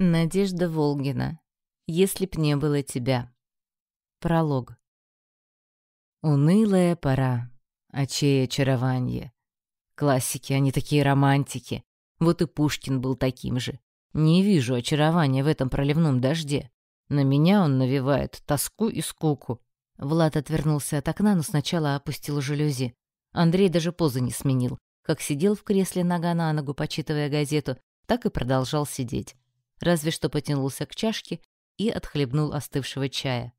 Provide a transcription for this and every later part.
Надежда Волгина. Если б не было тебя. Пролог. Унылая пора. Очей очарование. Классики, они такие романтики. Вот и Пушкин был таким же. Не вижу очарования в этом проливном дожде. На меня он навевает тоску и скуку. Влад отвернулся от окна, но сначала опустил жалюзи. Андрей даже позы не сменил. Как сидел в кресле нога на ногу, почитывая газету, так и продолжал сидеть разве что потянулся к чашке и отхлебнул остывшего чая.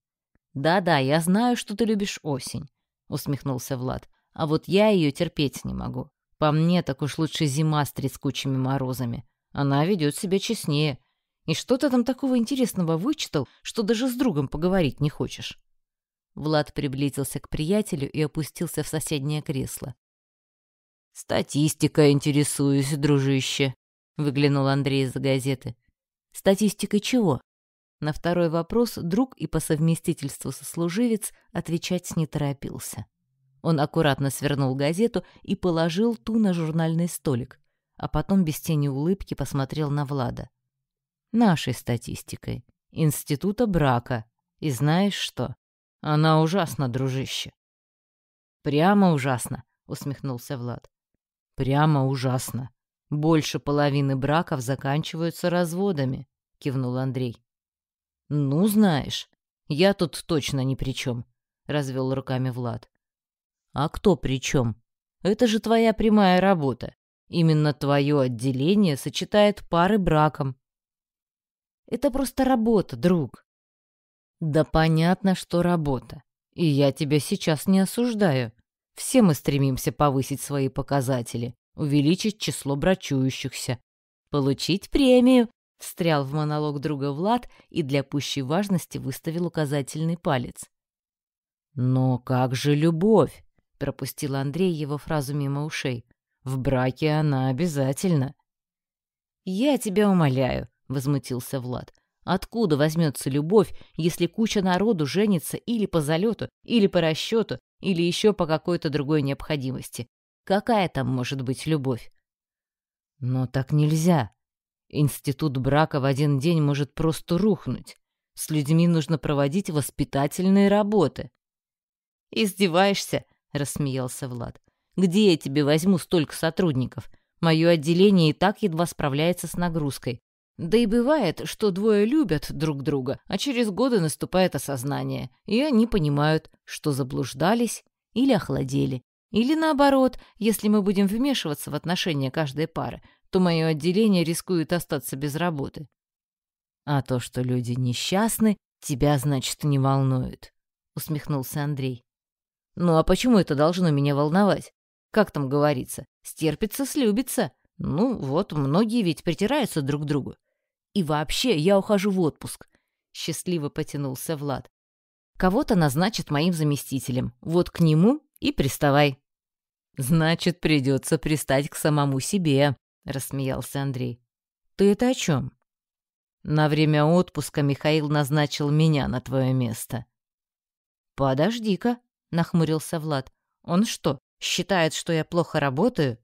«Да-да, я знаю, что ты любишь осень», — усмехнулся Влад. «А вот я ее терпеть не могу. По мне, так уж лучше зима с трескучими морозами. Она ведет себя честнее. И что ты там такого интересного вычитал, что даже с другом поговорить не хочешь?» Влад приблизился к приятелю и опустился в соседнее кресло. «Статистика интересуюсь, дружище», — выглянул Андрей из-за газеты. Статистикой чего? На второй вопрос друг и по совместительству сослуживец отвечать не торопился. Он аккуратно свернул газету и положил ту на журнальный столик, а потом без тени улыбки посмотрел на Влада. «Нашей статистикой. Института брака. И знаешь что? Она ужасна, дружище». «Прямо ужасно», — усмехнулся Влад. «Прямо ужасно. Больше половины браков заканчиваются разводами, кивнул Андрей. Ну, знаешь, я тут точно ни при чем, развел руками Влад. А кто при чем? Это же твоя прямая работа. Именно твое отделение сочетает пары браком. Это просто работа, друг. Да понятно, что работа. И я тебя сейчас не осуждаю. Все мы стремимся повысить свои показатели увеличить число брачующихся. «Получить премию!» — встрял в монолог друга Влад и для пущей важности выставил указательный палец. «Но как же любовь?» — пропустил Андрей его фразу мимо ушей. «В браке она обязательно». «Я тебя умоляю», — возмутился Влад. «Откуда возьмется любовь, если куча народу женится или по залету, или по расчету, или еще по какой-то другой необходимости? Какая там может быть любовь? Но так нельзя. Институт брака в один день может просто рухнуть. С людьми нужно проводить воспитательные работы. «Издеваешься?» — рассмеялся Влад. «Где я тебе возьму столько сотрудников? Мое отделение и так едва справляется с нагрузкой. Да и бывает, что двое любят друг друга, а через годы наступает осознание, и они понимают, что заблуждались или охладели, или наоборот, если мы будем вмешиваться в отношения каждой пары, то мое отделение рискует остаться без работы. А то, что люди несчастны, тебя, значит, не волнует, усмехнулся Андрей. Ну а почему это должно меня волновать? Как там говорится, стерпится, слюбится. Ну вот, многие ведь притираются друг к другу. И вообще, я ухожу в отпуск. Счастливо потянулся Влад. Кого-то назначат моим заместителем. Вот к нему и приставай. Значит, придется пристать к самому себе, рассмеялся Андрей. Ты это о чем? На время отпуска Михаил назначил меня на твое место. Подожди-ка, нахмурился Влад. Он что, считает, что я плохо работаю?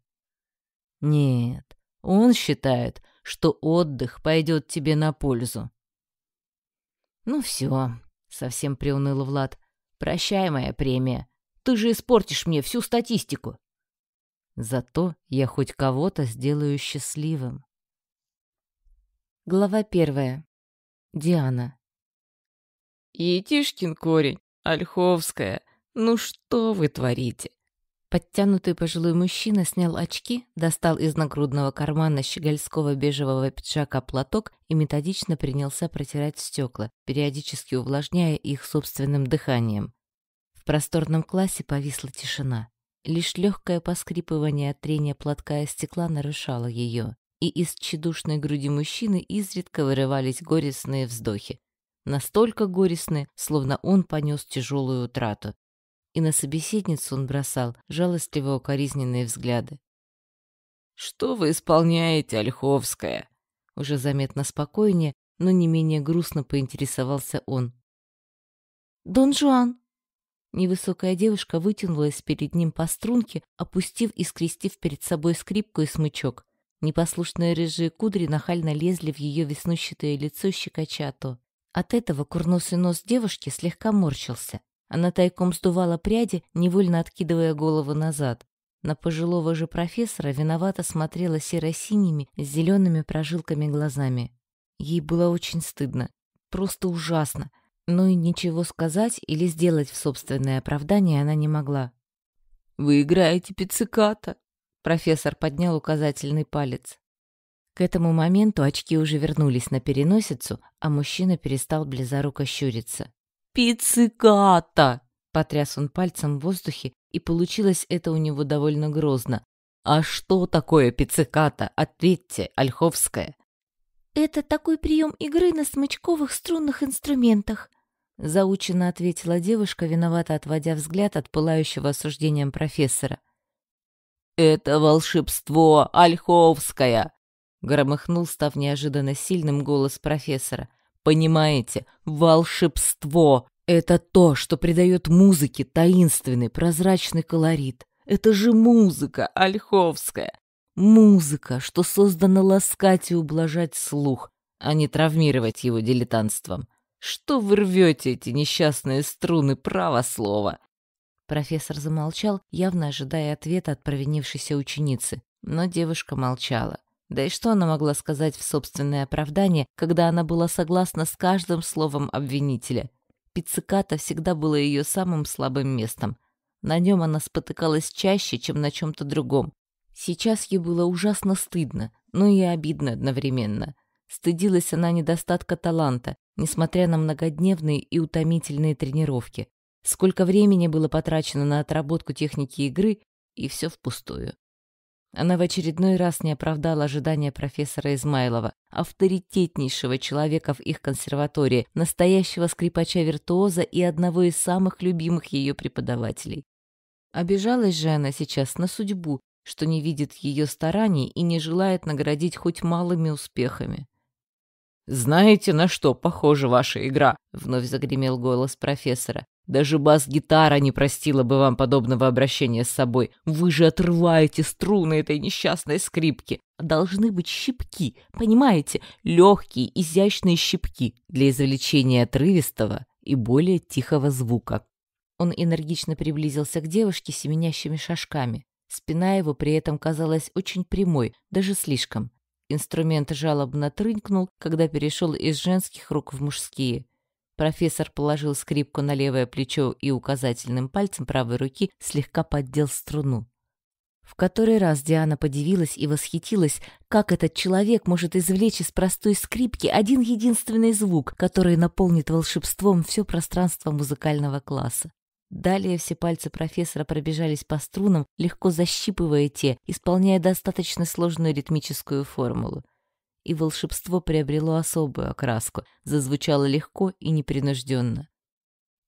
Нет, он считает, что отдых пойдет тебе на пользу. Ну все, совсем приуныл Влад. Прощай, моя премия. Ты же испортишь мне всю статистику. Зато я хоть кого-то сделаю счастливым. Глава первая. Диана. «Етишкин корень, Ольховская, ну что вы творите?» Подтянутый пожилой мужчина снял очки, достал из нагрудного кармана щегольского бежевого пиджака платок и методично принялся протирать стекла, периодически увлажняя их собственным дыханием. В просторном классе повисла тишина. Лишь легкое поскрипывание от трения платка и стекла нарушало ее, и из тщедушной груди мужчины изредка вырывались горестные вздохи. Настолько горестные, словно он понес тяжелую утрату. И на собеседницу он бросал жалостливо укоризненные взгляды. «Что вы исполняете, Ольховская?» Уже заметно спокойнее, но не менее грустно поинтересовался он. «Дон Жуан», Невысокая девушка вытянулась перед ним по струнке, опустив и скрестив перед собой скрипку и смычок. Непослушные рыжие кудри нахально лезли в ее веснущатое лицо, щекоча то. От этого курносый нос девушки слегка морщился. Она тайком сдувала пряди, невольно откидывая голову назад. На пожилого же профессора виновато смотрела серо-синими с зелеными прожилками глазами. Ей было очень стыдно. Просто ужасно. Но и ничего сказать или сделать в собственное оправдание она не могла. «Вы играете пицциката?» Профессор поднял указательный палец. К этому моменту очки уже вернулись на переносицу, а мужчина перестал близоруко щуриться. «Пицциката!» — потряс он пальцем в воздухе, и получилось это у него довольно грозно. «А что такое пицциката? Ответьте, Ольховская!» «Это такой прием игры на смычковых струнных инструментах», заученно ответила девушка, виновато отводя взгляд от пылающего осуждением профессора. «Это волшебство, Ольховская!» громыхнул, став неожиданно сильным голос профессора. «Понимаете, волшебство — это то, что придает музыке таинственный прозрачный колорит. Это же музыка, Ольховская! Музыка, что создана ласкать и ублажать слух, а не травмировать его дилетантством. Что вы рвете эти несчастные струны, право слова?» Профессор замолчал, явно ожидая ответа от провинившейся ученицы, но девушка молчала. Да и что она могла сказать в собственное оправдание, когда она была согласна с каждым словом обвинителя? Пицциката всегда было ее самым слабым местом. На нем она спотыкалась чаще, чем на чем-то другом. Сейчас ей было ужасно стыдно, но и обидно одновременно. Стыдилась она недостатка таланта, несмотря на многодневные и утомительные тренировки. Сколько времени было потрачено на отработку техники игры, и все впустую. Она в очередной раз не оправдала ожидания профессора Измайлова, авторитетнейшего человека в их консерватории, настоящего скрипача-виртуоза и одного из самых любимых ее преподавателей. Обижалась же она сейчас на судьбу, что не видит ее стараний и не желает наградить хоть малыми успехами. «Знаете, на что похожа ваша игра?» — вновь загремел голос профессора. Даже бас-гитара не простила бы вам подобного обращения с собой. Вы же отрываете струны этой несчастной скрипки. Должны быть щипки, понимаете? Легкие, изящные щипки для извлечения отрывистого и более тихого звука. Он энергично приблизился к девушке семенящими шажками. Спина его при этом казалась очень прямой, даже слишком. Инструмент жалобно трынькнул, когда перешел из женских рук в мужские. Профессор положил скрипку на левое плечо и указательным пальцем правой руки слегка поддел струну. В который раз Диана подивилась и восхитилась, как этот человек может извлечь из простой скрипки один единственный звук, который наполнит волшебством все пространство музыкального класса. Далее все пальцы профессора пробежались по струнам, легко защипывая те, исполняя достаточно сложную ритмическую формулу и волшебство приобрело особую окраску, зазвучало легко и непринужденно.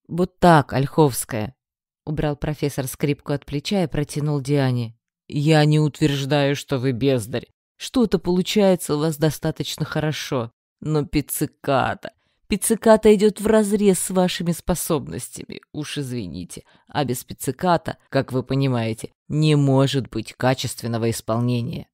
«Вот так, Ольховская!» — убрал профессор скрипку от плеча и протянул Диане. «Я не утверждаю, что вы бездарь. Что-то получается у вас достаточно хорошо. Но пицциката... Пицциката идет вразрез с вашими способностями, уж извините. А без пицциката, как вы понимаете, не может быть качественного исполнения».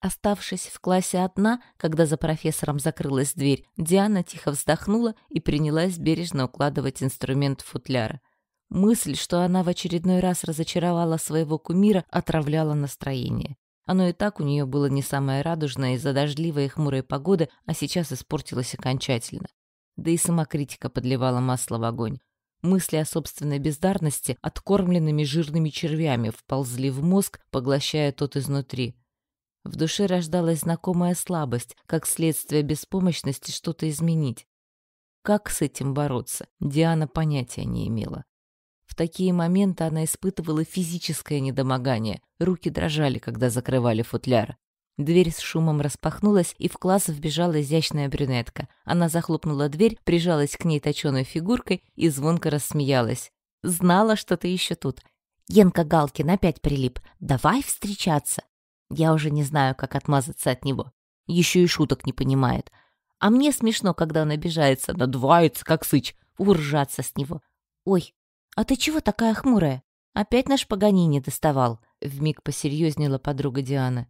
Оставшись в классе одна, когда за профессором закрылась дверь, Диана тихо вздохнула и принялась бережно укладывать инструмент в футляр. Мысль, что она в очередной раз разочаровала своего кумира, отравляла настроение. Оно и так у нее было не самое радужное из-за дождливой и хмурой погоды, а сейчас испортилось окончательно. Да и сама критика подливала масло в огонь. Мысли о собственной бездарности откормленными жирными червями вползли в мозг, поглощая тот изнутри. В душе рождалась знакомая слабость, как следствие беспомощности что-то изменить. Как с этим бороться, Диана понятия не имела. В такие моменты она испытывала физическое недомогание, руки дрожали, когда закрывали футляр. Дверь с шумом распахнулась, и в класс вбежала изящная брюнетка. Она захлопнула дверь, прижалась к ней точеной фигуркой и звонко рассмеялась. «Знала, что ты еще тут. Генка Галкин опять прилип. Давай встречаться!» Я уже не знаю, как отмазаться от него. Еще и шуток не понимает. А мне смешно, когда он обижается, надувается, как сыч, уржаться с него. «Ой, а ты чего такая хмурая? Опять наш Паганини доставал?» Вмиг посерьезнела подруга Диана.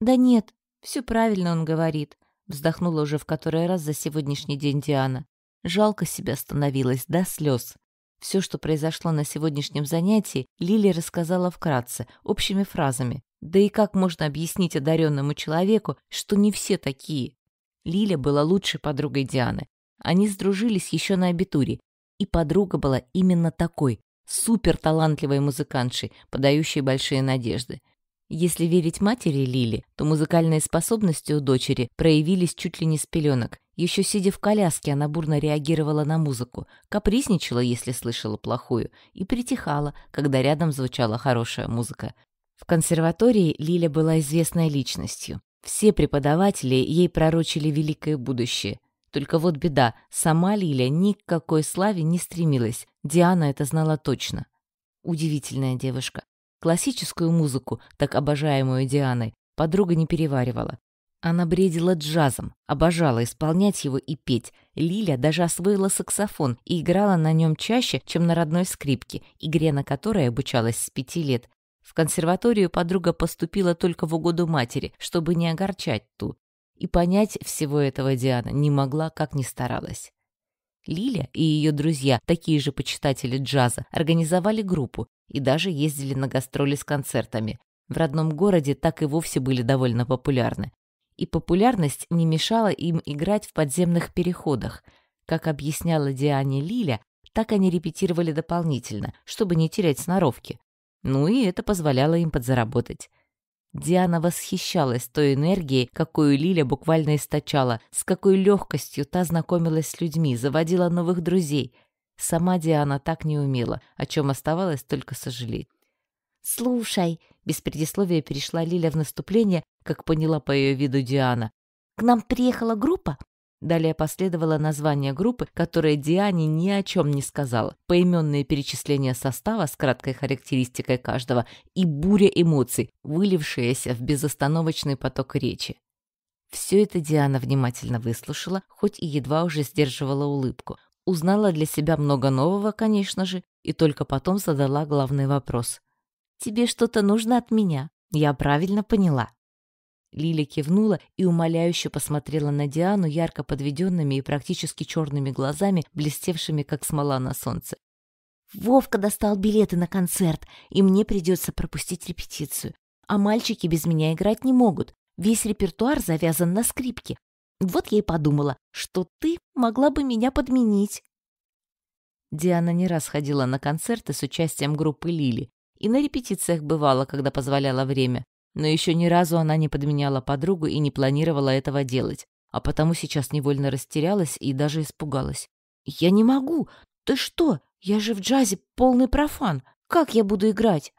Да нет, все правильно он говорит, вздохнула уже в который раз за сегодняшний день Диана. Жалко себя становилось до слез. Все, что произошло на сегодняшнем занятии, Лили рассказала вкратце, общими фразами. Да и как можно объяснить одаренному человеку, что не все такие? Лиля была лучшей подругой Дианы. Они сдружились еще на абитуре, и подруга была именно такой, супер талантливой музыкантшей, подающей большие надежды. Если верить матери Лили, то музыкальные способности у дочери проявились чуть ли не с пеленок. Еще сидя в коляске, она бурно реагировала на музыку, капризничала, если слышала плохую, и притихала, когда рядом звучала хорошая музыка. В консерватории Лиля была известной личностью. Все преподаватели ей пророчили великое будущее. Только вот беда, сама Лиля ни к какой славе не стремилась. Диана это знала точно. Удивительная девушка. Классическую музыку, так обожаемую Дианой, подруга не переваривала. Она бредила джазом, обожала исполнять его и петь. Лиля даже освоила саксофон и играла на нем чаще, чем на родной скрипке, игре на которой обучалась с пяти лет. В консерваторию подруга поступила только в угоду матери, чтобы не огорчать ту. И понять всего этого Диана не могла, как ни старалась. Лиля и ее друзья, такие же почитатели джаза, организовали группу и даже ездили на гастроли с концертами. В родном городе так и вовсе были довольно популярны. И популярность не мешала им играть в подземных переходах. Как объясняла Диане Лиля, так они репетировали дополнительно, чтобы не терять сноровки. Ну и это позволяло им подзаработать. Диана восхищалась той энергией, какую Лиля буквально источала, с какой легкостью та знакомилась с людьми, заводила новых друзей. Сама Диана так не умела, о чем оставалось только сожалеть. «Слушай», — без предисловия перешла Лиля в наступление, как поняла по ее виду Диана. «К нам приехала группа, Далее последовало название группы, которое Диане ни о чем не сказала, поименные перечисления состава с краткой характеристикой каждого и буря эмоций, вылившаяся в безостановочный поток речи. Все это Диана внимательно выслушала, хоть и едва уже сдерживала улыбку. Узнала для себя много нового, конечно же, и только потом задала главный вопрос. «Тебе что-то нужно от меня? Я правильно поняла?» Лиля кивнула и умоляюще посмотрела на Диану ярко подведенными и практически черными глазами, блестевшими, как смола на солнце. «Вовка достал билеты на концерт, и мне придется пропустить репетицию. А мальчики без меня играть не могут. Весь репертуар завязан на скрипке. Вот я и подумала, что ты могла бы меня подменить». Диана не раз ходила на концерты с участием группы Лили и на репетициях бывала, когда позволяло время но еще ни разу она не подменяла подругу и не планировала этого делать, а потому сейчас невольно растерялась и даже испугалась. «Я не могу! Ты что? Я же в джазе полный профан! Как я буду играть?»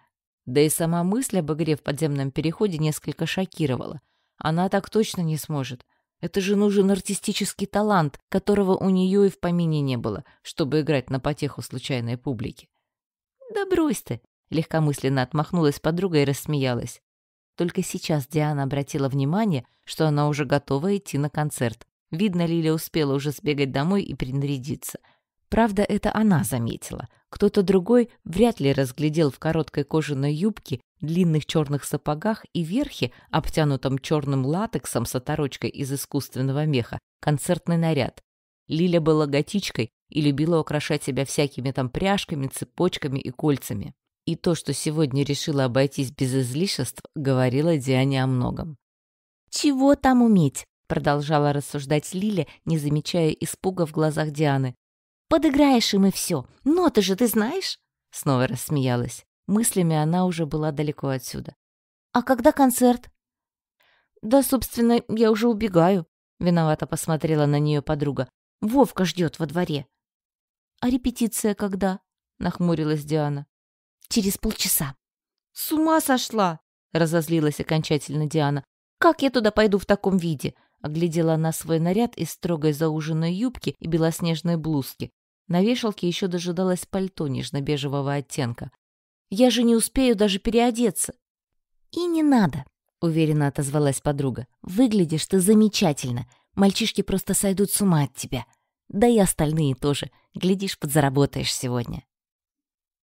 Да и сама мысль об игре в подземном переходе несколько шокировала. Она так точно не сможет. Это же нужен артистический талант, которого у нее и в помине не было, чтобы играть на потеху случайной публики. «Да брось ты!» — легкомысленно отмахнулась подруга и рассмеялась. Только сейчас Диана обратила внимание, что она уже готова идти на концерт. Видно, Лиля успела уже сбегать домой и принарядиться. Правда, это она заметила. Кто-то другой вряд ли разглядел в короткой кожаной юбке, длинных черных сапогах и верхе, обтянутом черным латексом с оторочкой из искусственного меха, концертный наряд. Лиля была готичкой и любила украшать себя всякими там пряжками, цепочками и кольцами. И то, что сегодня решила обойтись без излишеств, говорила Диане о многом. «Чего там уметь?» — продолжала рассуждать Лиля, не замечая испуга в глазах Дианы. «Подыграешь им и все. Ноты же ты знаешь?» Снова рассмеялась. Мыслями она уже была далеко отсюда. «А когда концерт?» «Да, собственно, я уже убегаю», — виновато посмотрела на нее подруга. «Вовка ждет во дворе». «А репетиция когда?» — нахмурилась Диана. Через полчаса. С ума сошла! Разозлилась окончательно Диана. Как я туда пойду в таком виде? Оглядела она свой наряд из строгой зауженной юбки и белоснежной блузки. На вешалке еще дожидалось пальто нежно-бежевого оттенка. «Я же не успею даже переодеться». «И не надо», — уверенно отозвалась подруга. «Выглядишь ты замечательно. Мальчишки просто сойдут с ума от тебя. Да и остальные тоже. Глядишь, подзаработаешь сегодня».